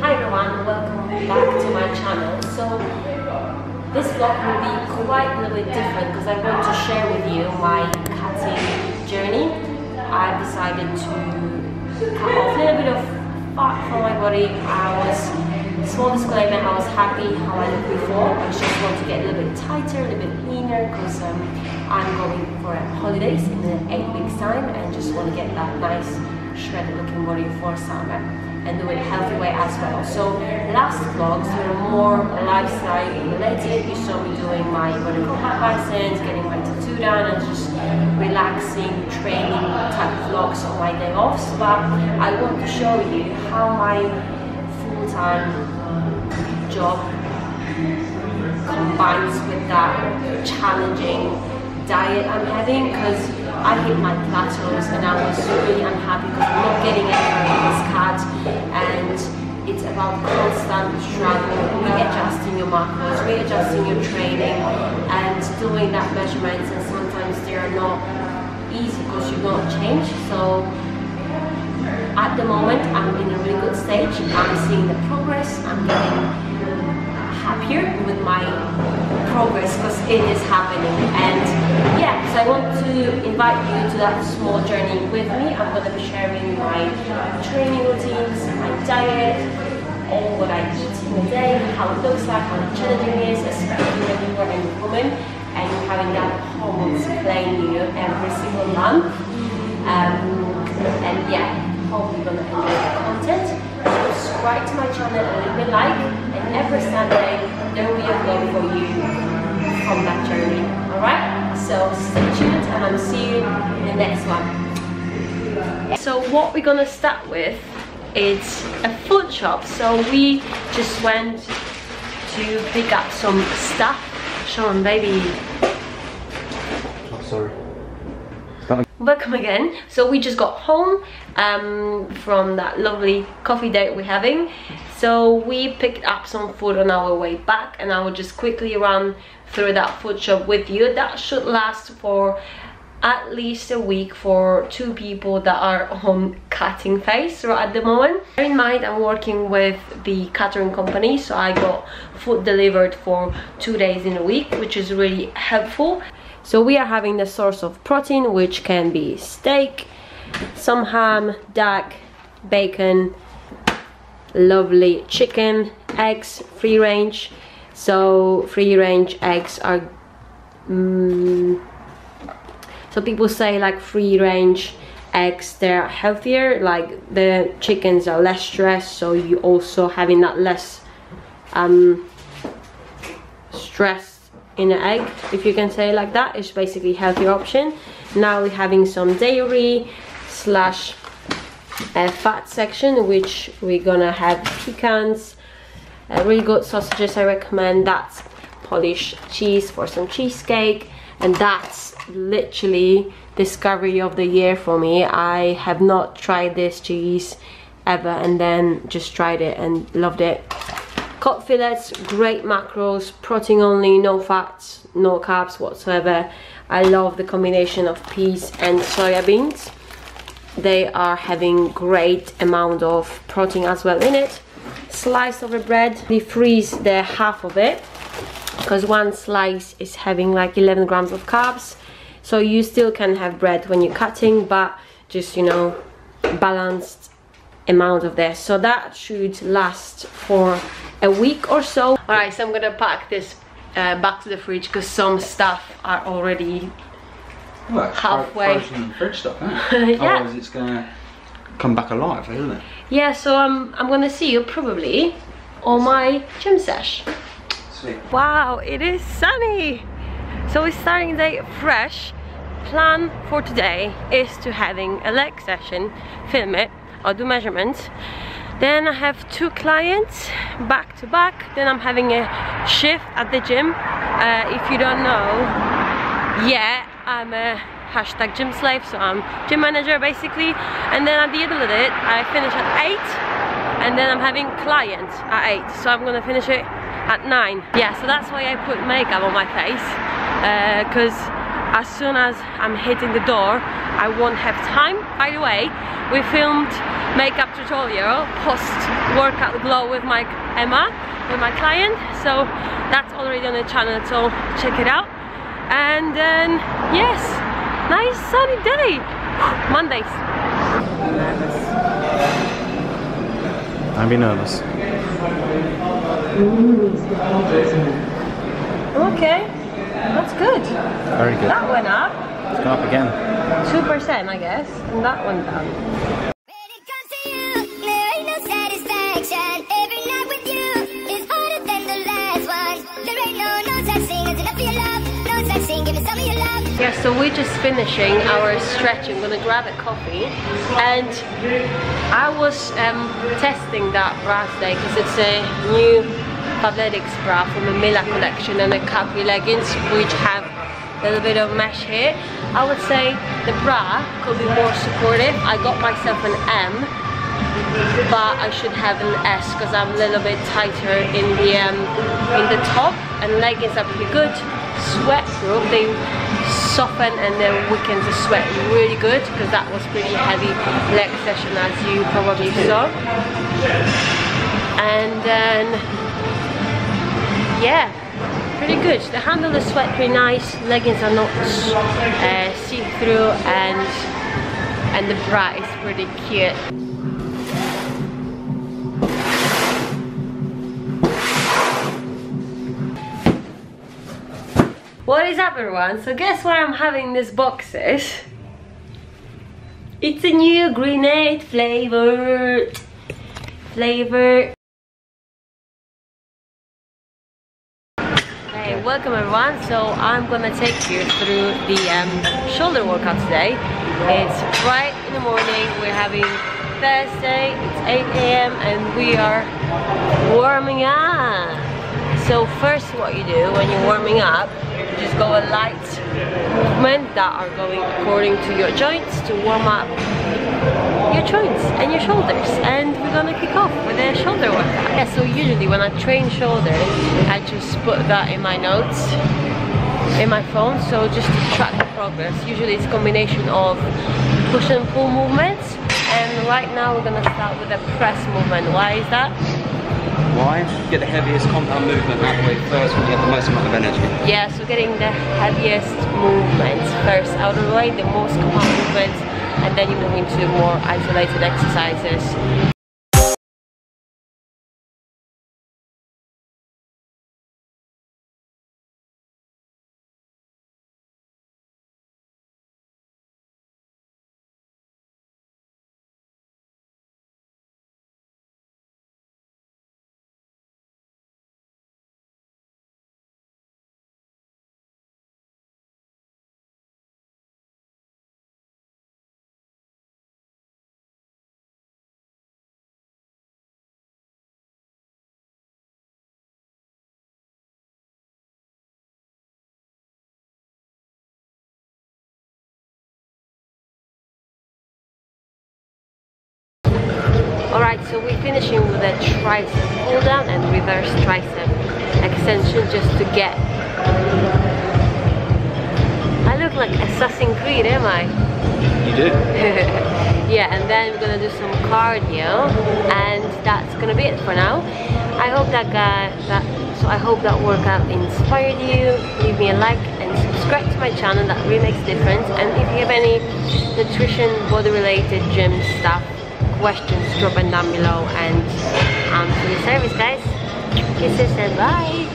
Hi everyone, welcome back to my channel. So this vlog will be quite a little bit different because I want to share with you my cutting journey. I've decided to cut off a little bit of fat from my body. I was, small disclaimer, I was happy how I looked before. I just want to get a little bit tighter, a little bit leaner because um, I'm going for holidays in eight weeks time and just want to get that nice shredded looking body for summer and do it healthy way as well. So last vlogs were more lifestyle related. You saw me doing my combat license, getting my tattoo done and just relaxing, training type vlogs on my day offs. But I want to show you how my full-time um, job combines with that challenging diet I'm having because I hit my plateaus and I was really unhappy because I'm not getting anywhere in this cut and it's about constant struggle, readjusting your macros, readjusting your training and doing that measurements and sometimes they are not easy because you don't change. So at the moment I'm in a really good stage, I'm seeing the progress, I'm getting happier with my progress because it is happening. And yeah so I want to invite you to that small journey with me. I'm going to be sharing my training routines my diet all what I eat in a day how it looks like how challenging it is especially when you are a woman and you're having that hormones playing you every single month. Um, and yeah hope you're gonna enjoy the content. Subscribe to my channel and leave a like. And every Sunday there will be a vlog for you from that journey. Alright? So stay tuned and I'll see you in the next one. So what we're gonna start with is a food shop. So we just went to pick up some stuff. Sean, baby. Oh, sorry. Welcome again. So we just got home um, from that lovely coffee date we're having. So we picked up some food on our way back and I will just quickly run through that food shop with you. That should last for at least a week for two people that are on cutting phase right at the moment. Bear in mind I'm working with the catering company so I got food delivered for two days in a week which is really helpful. So we are having the source of protein which can be steak, some ham, duck, bacon, lovely chicken eggs free range. So free range eggs are mm, so people say like free range eggs they're healthier like the chickens are less stressed so you also having that less um, stress in the egg if you can say like that it's basically healthier option. Now we're having some dairy slash uh, fat section which we're gonna have pecans uh, really good sausages. I recommend that's Polish cheese for some cheesecake. And that's literally discovery of the year for me. I have not tried this cheese ever and then just tried it and loved it. Cod fillets great macros protein only no fats no carbs whatsoever. I love the combination of peas and soya beans they are having great amount of protein as well in it. Slice of a bread we freeze the half of it because one slice is having like 11 grams of carbs. So you still can have bread when you're cutting but just you know balanced amount of this. So that should last for a week or so. All right so i'm gonna pack this uh, back to the fridge because some stuff are already well, halfway. Frozen fridge stuff, isn't it? yeah. Otherwise it's gonna come back alive, isn't it? Yeah, so I'm, I'm gonna see you probably on my gym sesh. Sweet. Wow, it is sunny! So we're starting the day fresh. Plan for today is to having a leg session, film it, I'll do measurements. Then I have two clients back to back. Then I'm having a shift at the gym. Uh, if you don't know, yeah, I'm a hashtag gym slave, so I'm gym manager basically. And then at the end of it, I finish at 8 and then I'm having clients at 8. So I'm gonna finish it at 9. Yeah, so that's why I put makeup on my face because uh, as soon as I'm hitting the door I won't have time by the way we filmed makeup tutorial post workout glow with my Emma with my client so that's already on the channel so check it out and then yes nice sunny day Mondays Don't be nervous. okay that's good Very good. that went up it's gone up again. 2% I guess and that went down so we're just finishing our stretch. I'm gonna grab a coffee. And I was um, testing that bra today because it's a new Fabletics bra from the Mila collection and the Capri leggings which have a little bit of mesh here. I would say the bra could be more supportive. I got myself an M but I should have an S because I'm a little bit tighter in the um, in the top and leggings are pretty good sweat they soften and then weaken the sweat really good because that was pretty heavy leg session as you probably saw. And then yeah pretty good. The handle the sweat pretty nice leggings are not uh, see-through and and the bra is pretty cute What is up everyone? So guess what I'm having this box is? It's a new grenade flavor flavor Hey, welcome everyone. So I'm gonna take you through the um, shoulder workout today. It's right in the morning. We're having Thursday. It's 8 a.m. and we are warming up. So first, what you do when you're warming up, you just go a light movement that are going according to your joints to warm up your joints and your shoulders. And we're gonna kick off with a shoulder workout. Yeah so usually when I train shoulders I just put that in my notes in my phone so just to track the progress. Usually it's a combination of push and pull movements. And right now we're gonna start with a press movement. Why is that Why? Get the heaviest compound movement the way first when you have the most amount of energy. yeah so getting the heaviest movements first out of the way the most compound movements and then you move into more isolated exercises Alright, so we're finishing with a tricep pull down and reverse tricep extension just to get. I look like Assassin's Creed, am I? You do. yeah, and then we're gonna do some cardio, and that's gonna be it for now. I hope that guy, that so I hope that workout inspired you. Leave me a like and subscribe to my channel. That really makes a difference. And if you have any nutrition, body-related gym stuff, questions, drop them down below. And um, to the service, guys. Kisses and bye.